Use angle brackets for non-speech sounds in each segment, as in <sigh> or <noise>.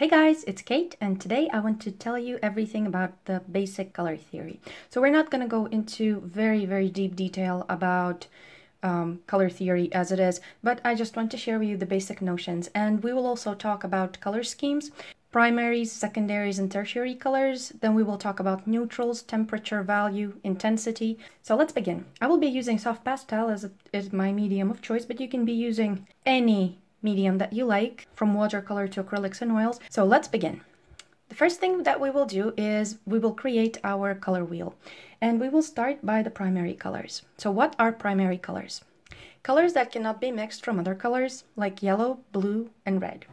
Hey guys, it's Kate and today I want to tell you everything about the basic color theory. So we're not going to go into very, very deep detail about um, color theory as it is, but I just want to share with you the basic notions and we will also talk about color schemes, primaries, secondaries, and tertiary colors. Then we will talk about neutrals, temperature, value, intensity. So let's begin. I will be using soft pastel as, a, as my medium of choice, but you can be using any medium that you like, from watercolor to acrylics and oils. So let's begin. The first thing that we will do is we will create our color wheel and we will start by the primary colors. So what are primary colors? Colors that cannot be mixed from other colors like yellow, blue, and red.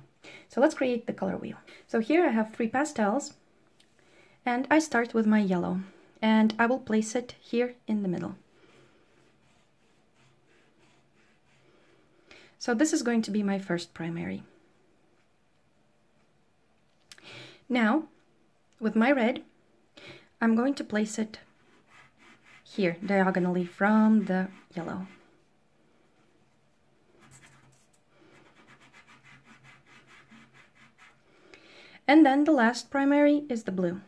So let's create the color wheel. So here I have three pastels and I start with my yellow and I will place it here in the middle. So this is going to be my first primary. Now, with my red, I'm going to place it here, diagonally from the yellow. And then the last primary is the blue.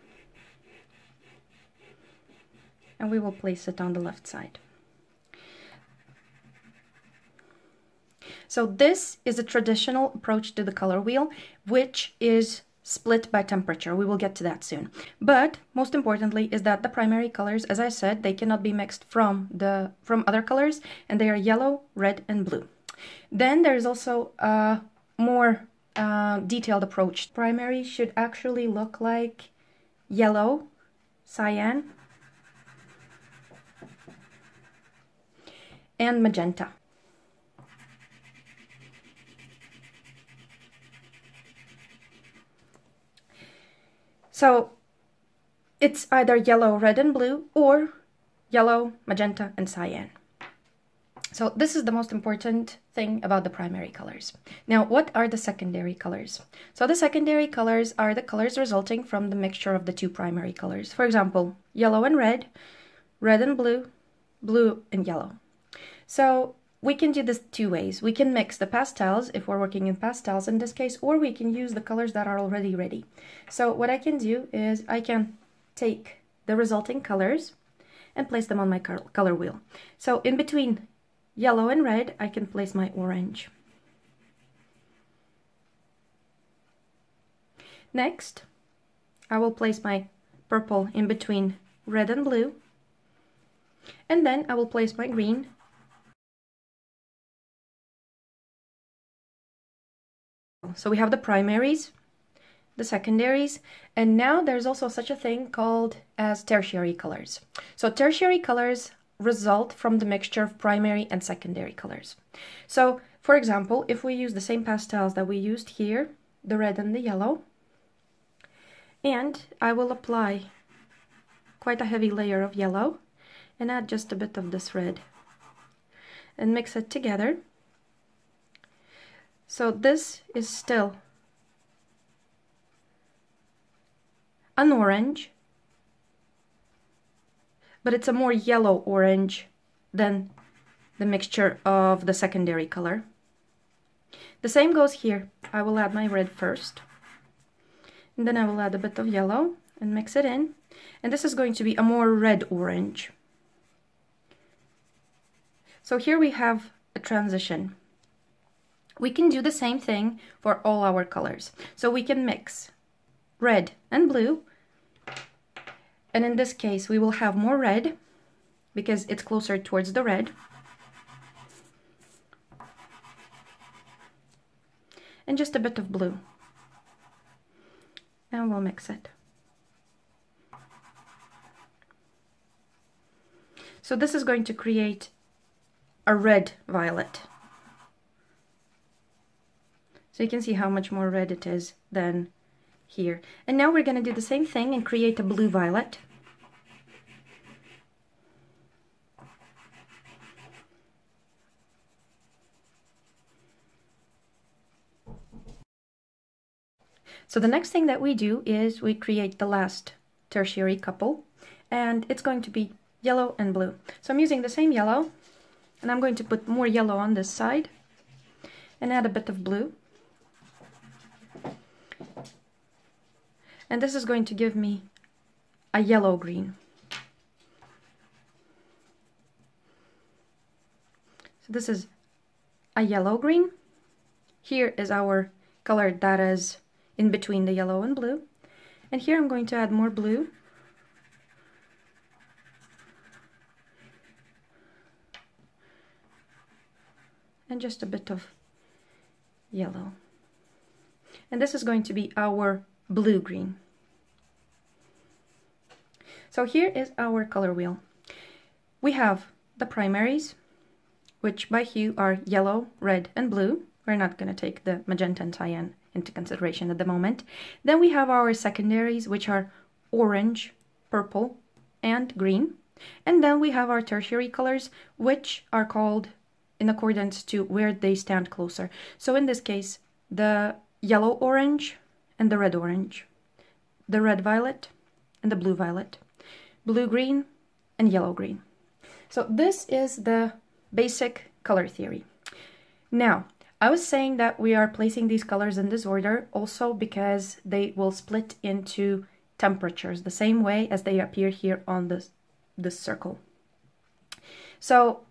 And we will place it on the left side. So this is a traditional approach to the color wheel, which is split by temperature. We will get to that soon. But most importantly is that the primary colors, as I said, they cannot be mixed from the from other colors, and they are yellow, red, and blue. Then there is also a more uh, detailed approach. Primary should actually look like yellow, cyan, and magenta. So it's either yellow, red, and blue, or yellow, magenta, and cyan. So this is the most important thing about the primary colors. Now, what are the secondary colors? So the secondary colors are the colors resulting from the mixture of the two primary colors. For example, yellow and red, red and blue, blue and yellow. So we can do this two ways. We can mix the pastels, if we're working in pastels in this case, or we can use the colors that are already ready. So what I can do is I can take the resulting colors and place them on my color wheel. So in between yellow and red, I can place my orange. Next, I will place my purple in between red and blue. And then I will place my green So we have the primaries, the secondaries, and now there's also such a thing called as tertiary colors. So tertiary colors result from the mixture of primary and secondary colors. So for example, if we use the same pastels that we used here, the red and the yellow, and I will apply quite a heavy layer of yellow and add just a bit of this red and mix it together so this is still an orange, but it's a more yellow orange than the mixture of the secondary color. The same goes here. I will add my red first. And then I will add a bit of yellow and mix it in. And this is going to be a more red orange. So here we have a transition. We can do the same thing for all our colors. So we can mix red and blue. And in this case, we will have more red because it's closer towards the red. And just a bit of blue. And we'll mix it. So this is going to create a red violet. So you can see how much more red it is than here. And now we're going to do the same thing and create a blue violet. So the next thing that we do is we create the last tertiary couple and it's going to be yellow and blue. So I'm using the same yellow and I'm going to put more yellow on this side and add a bit of blue And this is going to give me a yellow green. So this is a yellow green. Here is our color that is in between the yellow and blue. And here I'm going to add more blue. And just a bit of yellow. And this is going to be our blue-green. So here is our color wheel. We have the primaries, which by hue are yellow, red, and blue. We're not going to take the magenta and cyan into consideration at the moment. Then we have our secondaries, which are orange, purple, and green. And then we have our tertiary colors, which are called in accordance to where they stand closer. So in this case, the yellow-orange and the red-orange, the red-violet and the blue-violet, blue-green and yellow-green. So this is the basic color theory. Now, I was saying that we are placing these colors in this order also because they will split into temperatures the same way as they appear here on this, this circle. So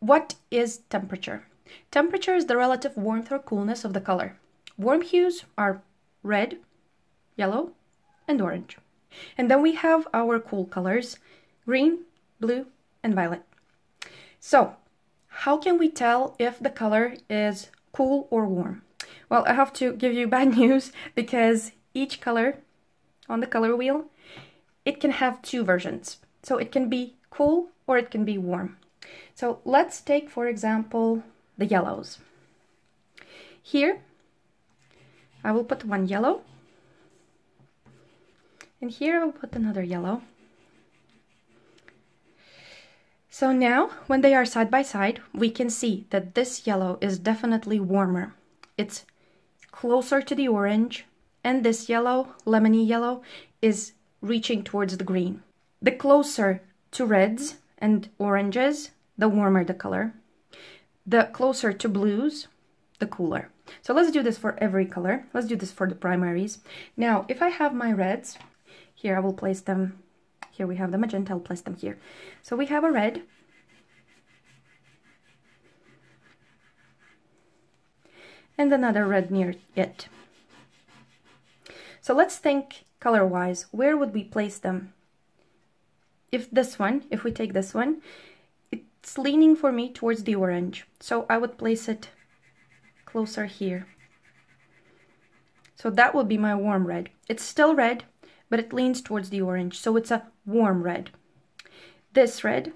what is temperature? Temperature is the relative warmth or coolness of the color. Warm hues are red, yellow, and orange. And then we have our cool colors, green, blue, and violet. So, how can we tell if the color is cool or warm? Well, I have to give you <laughs> bad news because each color on the color wheel, it can have two versions. So it can be cool or it can be warm. So let's take, for example, the yellows. Here, I will put one yellow. And here I will put another yellow. So now, when they are side by side, we can see that this yellow is definitely warmer. It's closer to the orange, and this yellow, lemony yellow, is reaching towards the green. The closer to reds and oranges, the warmer the color. The closer to blues, the cooler. So let's do this for every color. Let's do this for the primaries. Now, if I have my reds, here I will place them, here we have the magenta, I'll place them here. So we have a red. And another red near it. So let's think color-wise, where would we place them? If this one, if we take this one, it's leaning for me towards the orange. So I would place it closer here. So that would be my warm red. It's still red, but it leans towards the orange. So it's a warm red. This red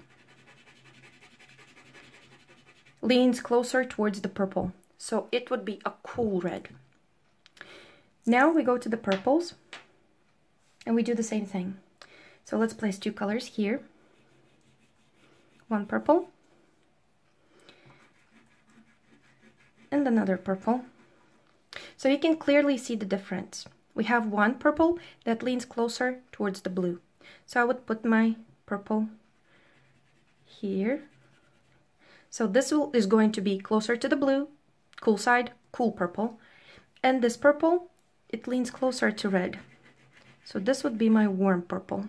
leans closer towards the purple. So it would be a cool red. Now we go to the purples and we do the same thing. So let's place two colors here one purple and another purple. So you can clearly see the difference. We have one purple that leans closer towards the blue. So I would put my purple here. So this will, is going to be closer to the blue, cool side, cool purple. And this purple, it leans closer to red. So this would be my warm purple.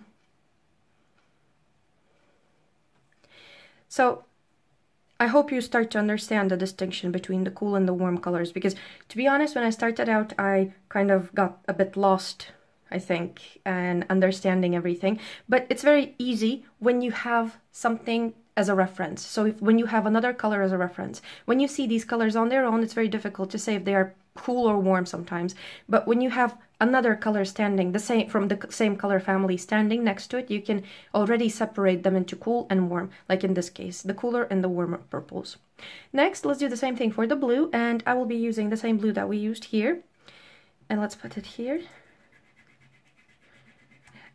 So I hope you start to understand the distinction between the cool and the warm colors because to be honest, when I started out, I kind of got a bit lost, I think, and understanding everything. But it's very easy when you have something as a reference. So if, when you have another color as a reference, when you see these colors on their own, it's very difficult to say if they are cool or warm sometimes. But when you have another color standing the same from the same color family standing next to it, you can already separate them into cool and warm, like in this case, the cooler and the warmer purples. Next, let's do the same thing for the blue, and I will be using the same blue that we used here. And let's put it here.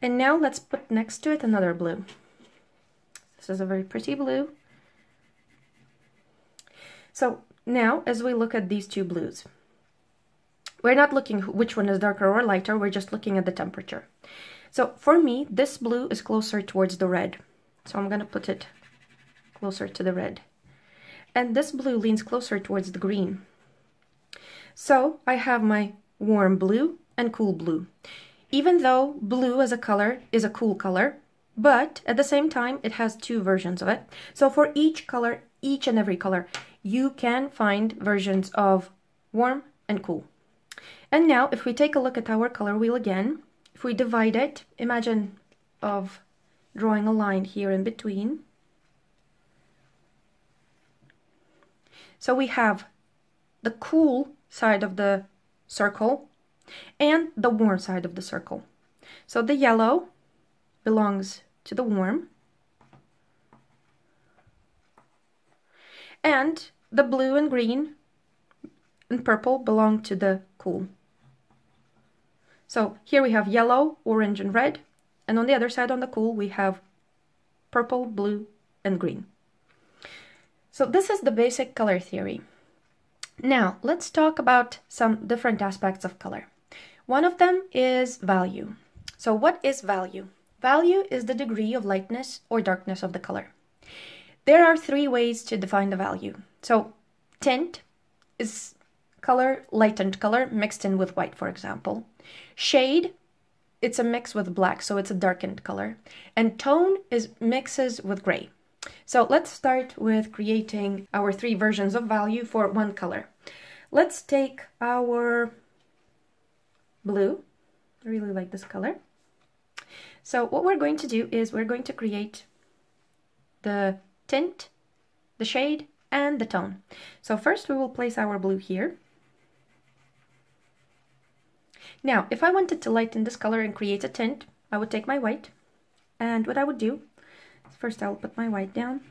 And now let's put next to it another blue. This is a very pretty blue. So now, as we look at these two blues, we're not looking which one is darker or lighter, we're just looking at the temperature. So for me, this blue is closer towards the red. So I'm going to put it closer to the red. And this blue leans closer towards the green. So I have my warm blue and cool blue. even though blue as a color is a cool color, but at the same time, it has two versions of it. So for each color, each and every color, you can find versions of warm and cool. And now if we take a look at our color wheel again, if we divide it, imagine of drawing a line here in between. So we have the cool side of the circle and the warm side of the circle. So the yellow belongs to the warm and the blue and green and purple belong to the cool. So here we have yellow, orange and red and on the other side on the cool we have purple, blue and green. So this is the basic color theory. Now let's talk about some different aspects of color. One of them is value. So what is value? Value is the degree of lightness or darkness of the color. There are three ways to define the value. So tint is color, lightened color mixed in with white, for example. Shade, it's a mix with black, so it's a darkened color. And tone is mixes with gray. So let's start with creating our three versions of value for one color. Let's take our blue. I really like this color. So what we're going to do is we're going to create the tint, the shade, and the tone. So first we will place our blue here. Now, if I wanted to lighten this color and create a tint, I would take my white, and what I would do, first I will put my white down,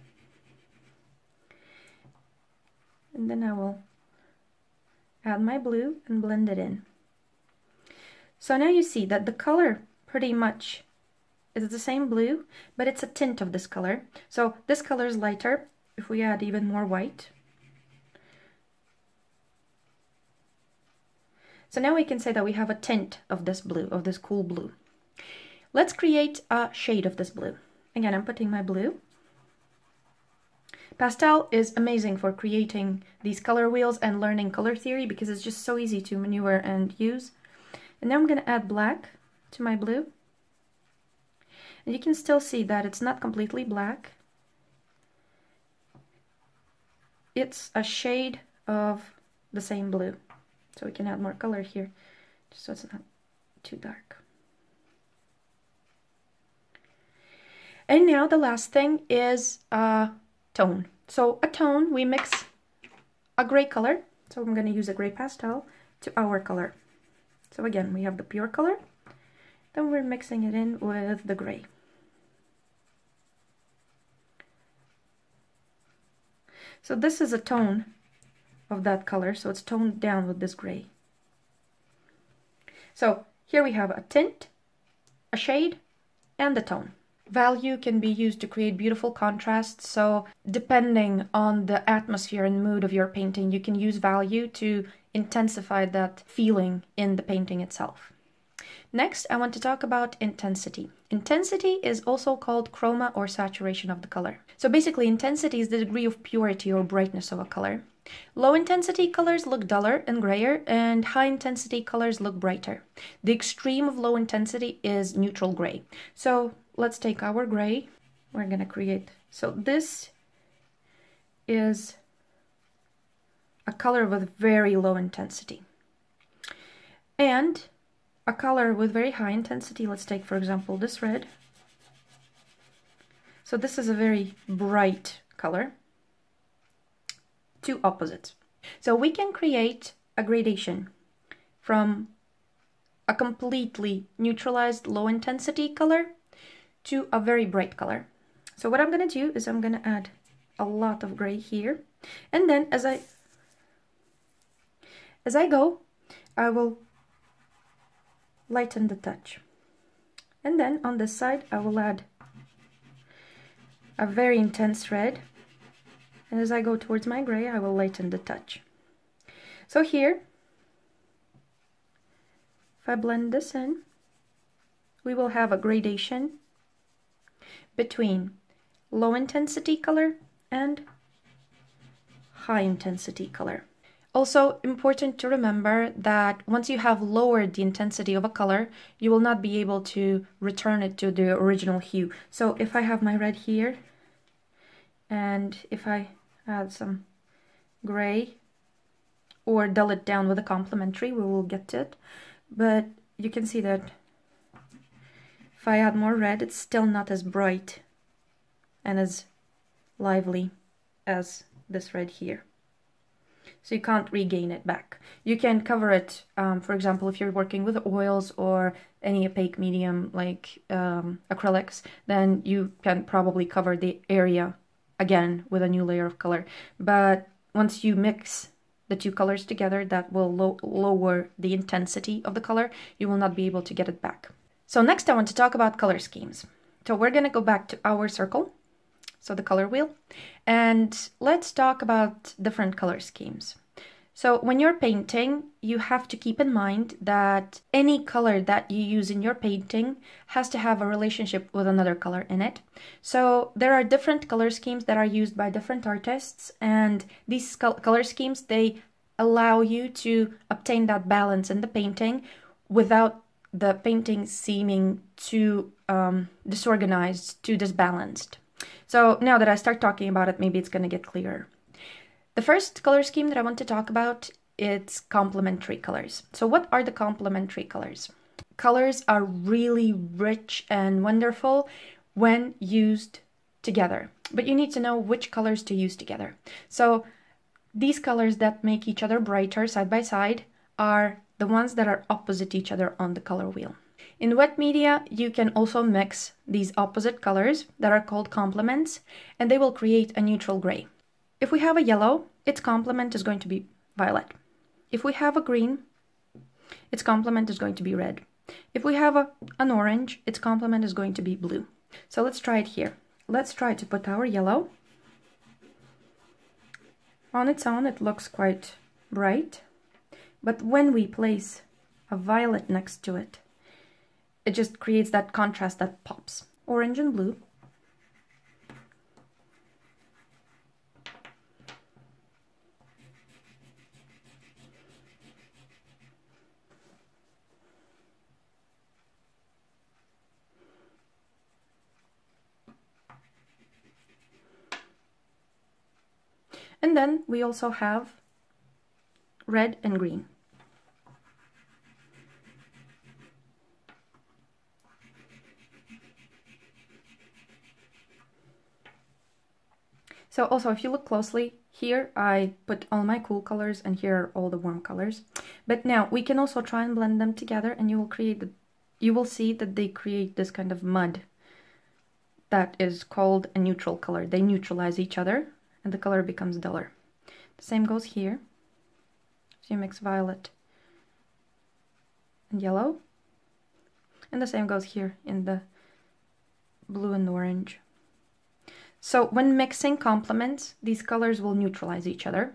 and then I will add my blue and blend it in. So now you see that the color pretty much is the same blue, but it's a tint of this color. So this color is lighter if we add even more white. So now we can say that we have a tint of this blue, of this cool blue. Let's create a shade of this blue. Again, I'm putting my blue. Pastel is amazing for creating these color wheels and learning color theory because it's just so easy to maneuver and use. And now I'm going to add black to my blue. And you can still see that it's not completely black. It's a shade of the same blue. So we can add more color here, just so it's not too dark. And now the last thing is a tone. So a tone, we mix a gray color. So I'm going to use a gray pastel to our color. So again, we have the pure color, then we're mixing it in with the gray. So this is a tone of that color, so it's toned down with this gray. So here we have a tint, a shade, and a tone. Value can be used to create beautiful contrasts, so depending on the atmosphere and mood of your painting, you can use value to intensify that feeling in the painting itself. Next, I want to talk about intensity. Intensity is also called chroma or saturation of the color. So basically, intensity is the degree of purity or brightness of a color. Low intensity colors look duller and grayer, and high intensity colors look brighter. The extreme of low intensity is neutral gray. So let's take our gray. We're going to create. So this is a color with very low intensity. And a color with very high intensity, let's take for example this red. So this is a very bright color. Two opposites. So we can create a gradation from a completely neutralized low intensity color to a very bright color. So what I'm going to do is I'm going to add a lot of gray here. And then as I as I go, I will lighten the touch. And then on this side, I will add a very intense red. And as I go towards my gray, I will lighten the touch. So here, if I blend this in, we will have a gradation between low intensity color and high intensity color. Also important to remember that once you have lowered the intensity of a color, you will not be able to return it to the original hue. So if I have my red here, and if I add some gray, or dull it down with a complementary, we will get to it. But you can see that if I add more red, it's still not as bright and as lively as this red here. So you can't regain it back. You can cover it, um, for example, if you're working with oils or any opaque medium like um, acrylics, then you can probably cover the area again with a new layer of color. But once you mix the two colors together, that will lo lower the intensity of the color. You will not be able to get it back. So next I want to talk about color schemes. So we're going to go back to our circle, so the color wheel, and let's talk about different color schemes. So when you're painting, you have to keep in mind that any color that you use in your painting has to have a relationship with another color in it. So there are different color schemes that are used by different artists and these color schemes, they allow you to obtain that balance in the painting without the painting seeming too um, disorganized, too disbalanced. So now that I start talking about it, maybe it's going to get clearer. The first color scheme that I want to talk about it's complementary colors. So what are the complementary colors? Colors are really rich and wonderful when used together, but you need to know which colors to use together. So these colors that make each other brighter side by side are the ones that are opposite each other on the color wheel. In wet media, you can also mix these opposite colors that are called complements, and they will create a neutral gray. If we have a yellow, its complement is going to be violet. If we have a green, its complement is going to be red. If we have a, an orange, its complement is going to be blue. So let's try it here. Let's try to put our yellow. On its own, it looks quite bright. But when we place a violet next to it, it just creates that contrast that pops. Orange and blue. And then we also have red and green. So also, if you look closely, here I put all my cool colors and here are all the warm colors. But now we can also try and blend them together and you will create the, you will see that they create this kind of mud that is called a neutral color. They neutralize each other and the color becomes duller. The same goes here. So you mix violet and yellow. And the same goes here in the blue and orange. So when mixing complements, these colors will neutralize each other.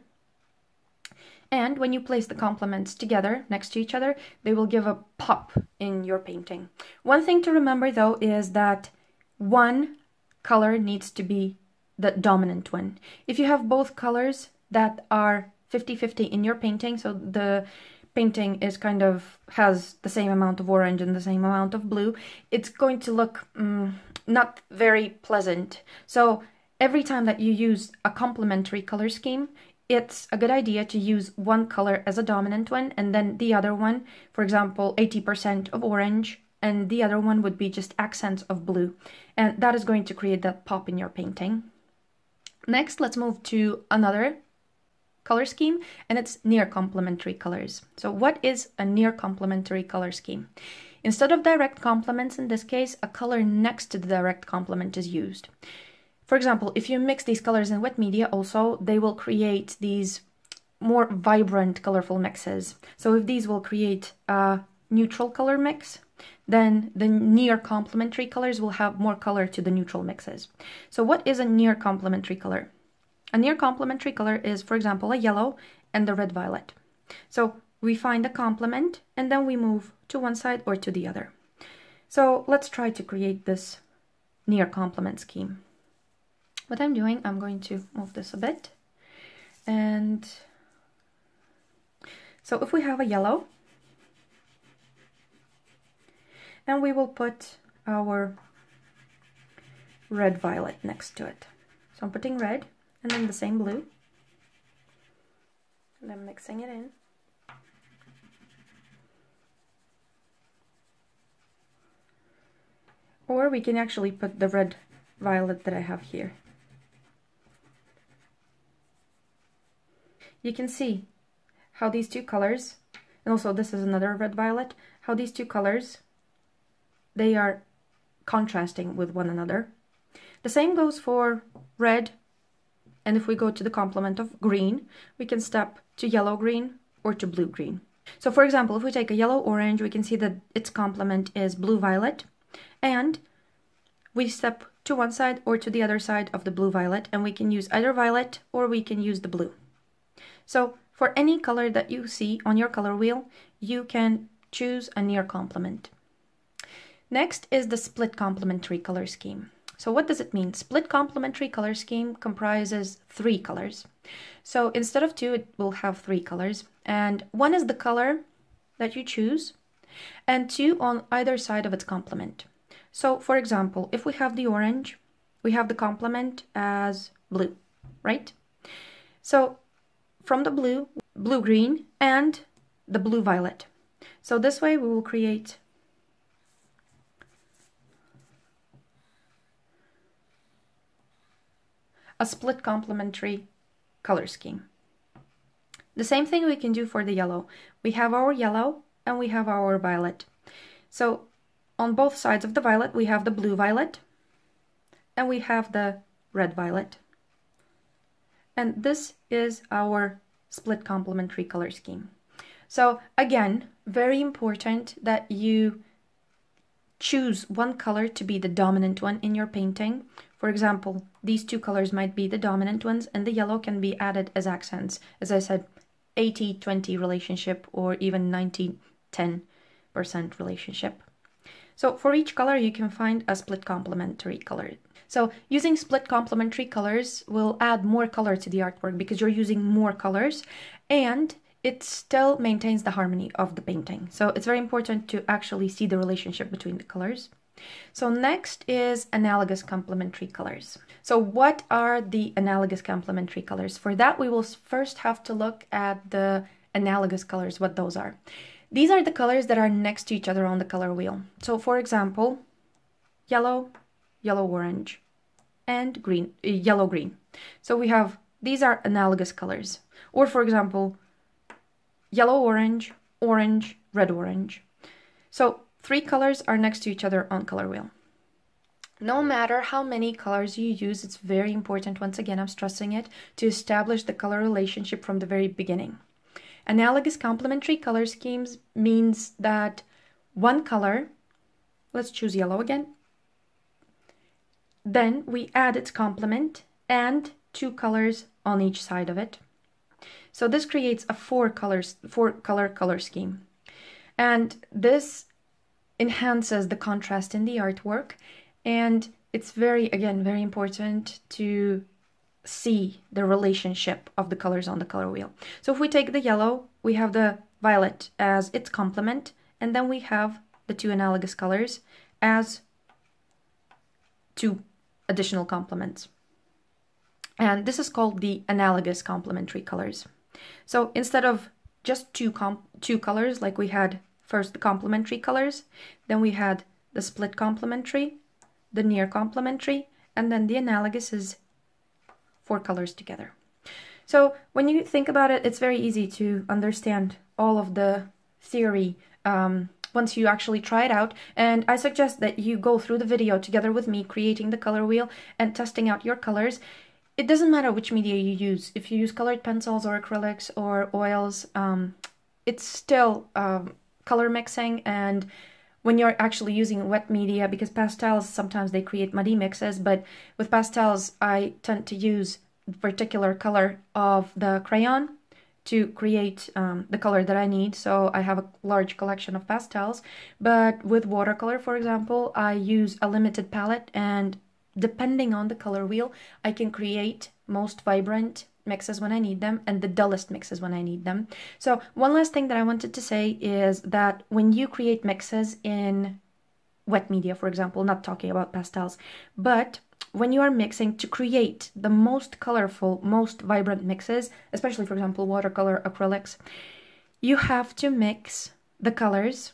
And when you place the complements together next to each other, they will give a pop in your painting. One thing to remember though is that one color needs to be the dominant one. If you have both colors that are 50-50 in your painting, so the painting is kind of has the same amount of orange and the same amount of blue, it's going to look um, not very pleasant. So every time that you use a complementary color scheme, it's a good idea to use one color as a dominant one and then the other one, for example, 80% of orange and the other one would be just accents of blue. And that is going to create that pop in your painting. Next, let's move to another color scheme and it's near complementary colors. So what is a near complementary color scheme? Instead of direct complements in this case, a color next to the direct complement is used. For example, if you mix these colors in wet media also, they will create these more vibrant colorful mixes. So if these will create a neutral color mix, then the near complementary colors will have more color to the neutral mixes. So what is a near complementary color? A near complementary color is, for example, a yellow and a red violet. So we find a complement and then we move to one side or to the other. So let's try to create this near complement scheme. What I'm doing, I'm going to move this a bit and So if we have a yellow, and we will put our red violet next to it. So I'm putting red and then the same blue. And I'm mixing it in. Or we can actually put the red violet that I have here. You can see how these two colors, and also this is another red violet, how these two colors, they are contrasting with one another. The same goes for red, and if we go to the complement of green, we can step to yellow-green or to blue-green. So for example, if we take a yellow-orange, we can see that its complement is blue-violet, and we step to one side or to the other side of the blue-violet, and we can use either violet or we can use the blue. So for any color that you see on your color wheel, you can choose a near complement. Next is the split complementary color scheme. So what does it mean? Split complementary color scheme comprises three colors. So instead of two, it will have three colors. And one is the color that you choose, and two on either side of its complement. So for example, if we have the orange, we have the complement as blue, right? So from the blue, blue-green, and the blue-violet. So this way we will create a split complementary color scheme. The same thing we can do for the yellow. We have our yellow and we have our violet. So on both sides of the violet we have the blue violet and we have the red violet. And this is our split complementary color scheme. So again, very important that you choose one color to be the dominant one in your painting. For example, these two colors might be the dominant ones and the yellow can be added as accents. As I said, 80-20 relationship or even 90-10% relationship. So for each color you can find a split complementary color. So using split complementary colors will add more color to the artwork because you're using more colors and it still maintains the harmony of the painting. So it's very important to actually see the relationship between the colors. So next is analogous complementary colors. So what are the analogous complementary colors? For that, we will first have to look at the analogous colors, what those are. These are the colors that are next to each other on the color wheel. So for example, yellow, yellow-orange, and green, uh, yellow-green. So we have, these are analogous colors. Or for example, yellow-orange, orange, red-orange. So three colors are next to each other on color wheel. No matter how many colors you use, it's very important, once again, I'm stressing it, to establish the color relationship from the very beginning. Analogous complementary color schemes means that one color, let's choose yellow again, then we add its complement and two colors on each side of it. So this creates a four colors, four color color scheme. And this enhances the contrast in the artwork and it's very, again, very important to see the relationship of the colors on the color wheel. So if we take the yellow, we have the violet as its complement, and then we have the two analogous colors as two additional complements. And this is called the analogous complementary colors. So instead of just two, two colors like we had first the complementary colors, then we had the split complementary, the near complementary, and then the analogous is four colors together. So when you think about it, it's very easy to understand all of the theory um, once you actually try it out. And I suggest that you go through the video together with me, creating the color wheel and testing out your colors. It doesn't matter which media you use. If you use colored pencils or acrylics or oils, um, it's still um, color mixing and when you're actually using wet media because pastels sometimes they create muddy mixes but with pastels I tend to use the particular color of the crayon to create um, the color that I need. So I have a large collection of pastels, but with watercolor, for example, I use a limited palette and depending on the color wheel, I can create most vibrant mixes when I need them and the dullest mixes when I need them. So one last thing that I wanted to say is that when you create mixes in wet media, for example, not talking about pastels, but when you are mixing to create the most colorful, most vibrant mixes, especially for example, watercolor acrylics, you have to mix the colors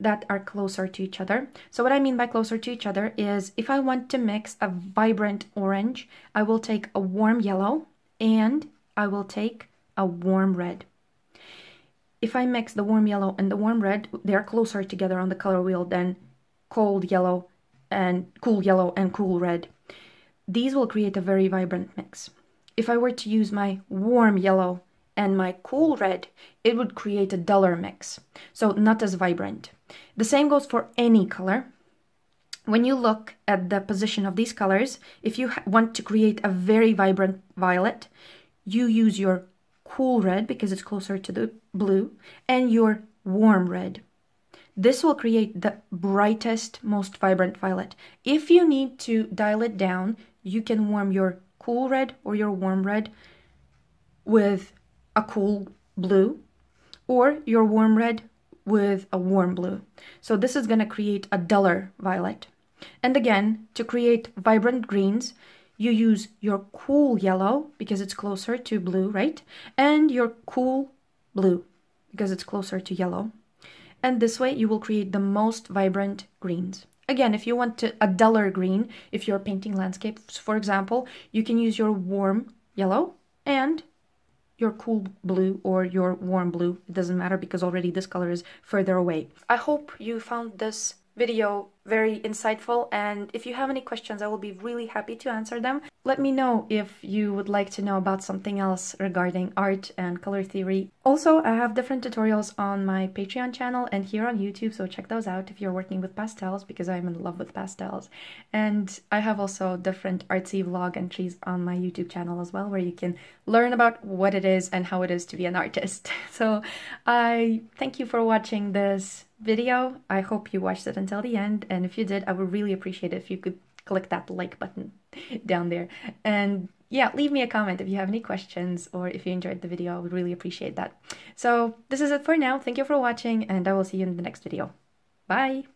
that are closer to each other. So what I mean by closer to each other is if I want to mix a vibrant orange, I will take a warm yellow and I will take a warm red. If I mix the warm yellow and the warm red, they are closer together on the color wheel than cold yellow and cool yellow and cool red. These will create a very vibrant mix. If I were to use my warm yellow and my cool red, it would create a duller mix, so not as vibrant. The same goes for any color. When you look at the position of these colors, if you want to create a very vibrant violet, you use your cool red because it's closer to the blue and your warm red. This will create the brightest, most vibrant violet. If you need to dial it down, you can warm your cool red or your warm red with a cool blue or your warm red with a warm blue. So this is going to create a duller violet. And again, to create vibrant greens, you use your cool yellow because it's closer to blue, right? And your cool blue because it's closer to yellow. And this way you will create the most vibrant greens. Again, if you want to, a duller green, if you're painting landscapes, for example, you can use your warm yellow and your cool blue or your warm blue. It doesn't matter because already this color is further away. I hope you found this video very insightful and if you have any questions I will be really happy to answer them. Let me know if you would like to know about something else regarding art and color theory. Also, I have different tutorials on my Patreon channel and here on YouTube, so check those out if you're working with pastels because I'm in love with pastels. And I have also different artsy vlog entries on my YouTube channel as well where you can learn about what it is and how it is to be an artist. <laughs> So I thank you for watching this video. I hope you watched it until the end, and if you did, I would really appreciate it if you could click that like button <laughs> down there. And yeah, leave me a comment if you have any questions or if you enjoyed the video. I would really appreciate that. So this is it for now. Thank you for watching, and I will see you in the next video. Bye!